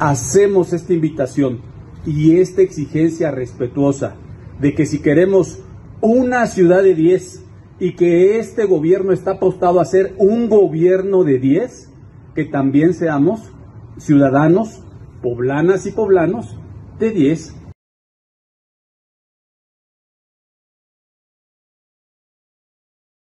hacemos esta invitación y esta exigencia respetuosa de que si queremos una ciudad de 10 y que este gobierno está apostado a ser un gobierno de 10, que también seamos ciudadanos, poblanas y poblanos de 10